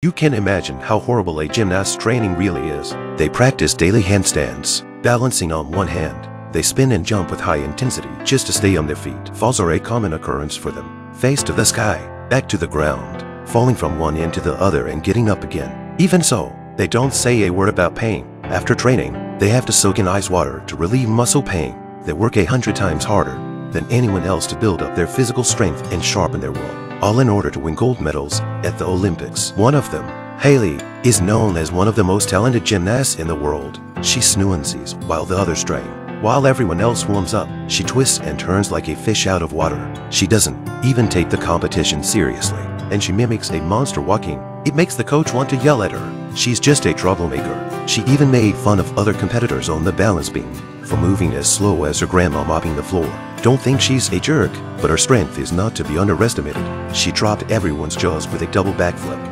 You can imagine how horrible a gymnast's training really is. They practice daily handstands, balancing on one hand. They spin and jump with high intensity just to stay on their feet. Falls are a common occurrence for them. Face to the sky, back to the ground, falling from one end to the other and getting up again. Even so, they don't say a word about pain. After training, they have to soak in ice water to relieve muscle pain. They work a hundred times harder than anyone else to build up their physical strength and sharpen their will all in order to win gold medals at the Olympics. One of them, Haley, is known as one of the most talented gymnasts in the world. She snuances while the others train. While everyone else warms up, she twists and turns like a fish out of water. She doesn't even take the competition seriously, and she mimics a monster walking. It makes the coach want to yell at her. She's just a troublemaker. She even made fun of other competitors on the balance beam for moving as slow as her grandma mopping the floor. Don't think she's a jerk, but her strength is not to be underestimated. She dropped everyone's jaws with a double backflip.